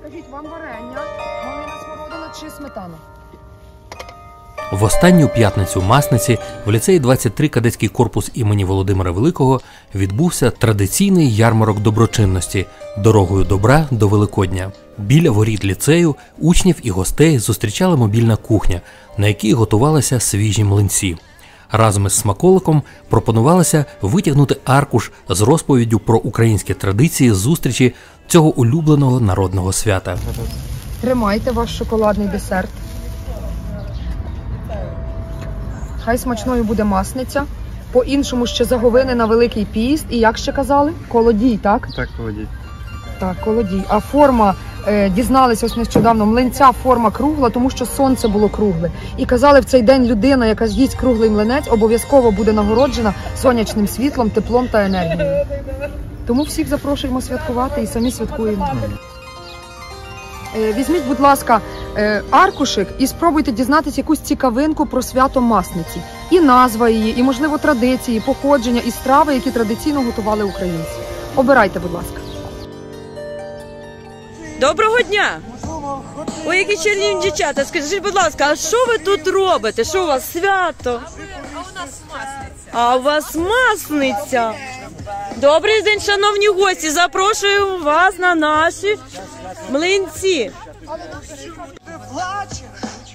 Скажіть, вам варення, малина смородина чи сметана? В останню п'ятницю в масниці в ліцеї 23 кадетський корпус імені Володимира Великого відбувся традиційний ярмарок доброчинності дорогою добра до Великодня. Біля воріт ліцею учнів і гостей зустрічала мобільна кухня, на якій готувалися свіжі млинці. Разом із смаколиком пропонувалося витягнути аркуш з розповіддю про українські традиції зустрічі цього улюбленого народного свята. Тримайте ваш шоколадний десерт. Хай смачною буде масниця. По-іншому ще заговини на Великий піст. І як ще казали? Колодій, так? Так, Володій. Так, колодій. А форма дізналися ось нещодавно. Млинця форма кругла, тому що сонце було кругле. І казали, в цей день людина, яка з'їсть круглий млинець, обов'язково буде нагороджена сонячним світлом, теплом та енергією. Тому всіх запрошуємо святкувати і самі святкуємо. Е, Візьміть, будь ласка, е, аркушик і спробуйте дізнатися якусь цікавинку про свято масниці. І назва її, і, можливо, традиції, походження і страви, які традиційно готували українці. Обирайте, будь ласка. Доброго дня! Ой, які чарівні дівчата. Скажіть, будь ласка, а що ви тут робите? Що у вас свято? А у вас масниця. Добрий день, шановні гості. Запрошую вас на наші млинці.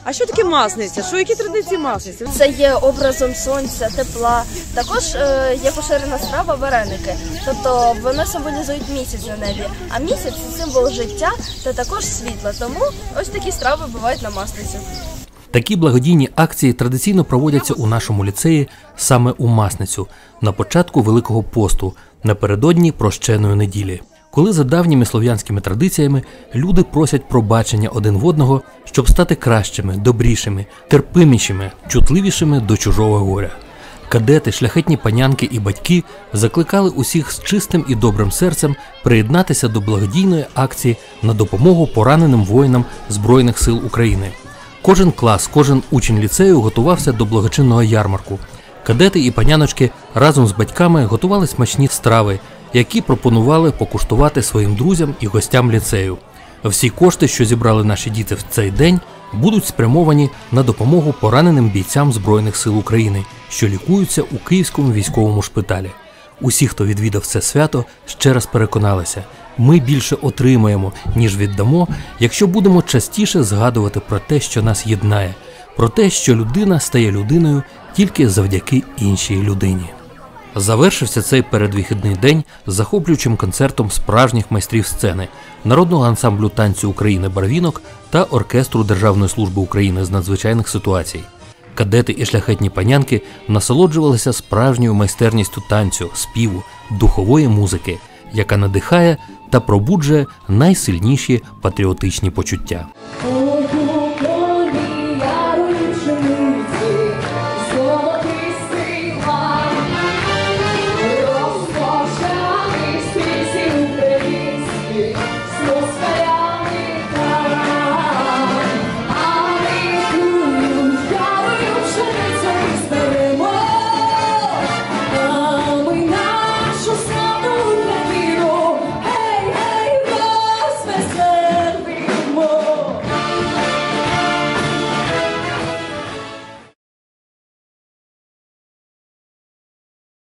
А що таке масниця? Що які традиції масниці? Це є образом сонця, тепла. Також е, є поширена страва вареники. Тобто вони символізують місяць на небі. А місяць це символ життя та також світла. Тому ось такі страви бувають на масниці. Такі благодійні акції традиційно проводяться у нашому ліцеї саме у Масницю на початку Великого посту напередодні прощеної неділі, коли за давніми слов'янськими традиціями люди просять пробачення один в одного, щоб стати кращими, добрішими, терпимішими, чутливішими до чужого горя. Кадети, шляхетні панянки і батьки закликали усіх з чистим і добрим серцем приєднатися до благодійної акції на допомогу пораненим воїнам Збройних сил України. Кожен клас, кожен учень ліцею готувався до благочинного ярмарку. Кадети і паняночки разом з батьками готували смачні страви, які пропонували покуштувати своїм друзям і гостям ліцею. Всі кошти, що зібрали наші діти в цей день, будуть спрямовані на допомогу пораненим бійцям Збройних сил України, що лікуються у Київському військовому шпиталі. Усі, хто відвідав це свято, ще раз переконалися, ми більше отримаємо, ніж віддамо, якщо будемо частіше згадувати про те, що нас єднає, про те, що людина стає людиною тільки завдяки іншій людині. Завершився цей передвихідний день захоплюючим концертом справжніх майстрів сцени, народного ансамблю танцю України Барвінок та оркестру Державної служби України з надзвичайних ситуацій. Кадети і шляхетні панянки насолоджувалися справжньою майстерністю танцю, співу, духової музики, яка надихає та пробуджує найсильніші патріотичні почуття.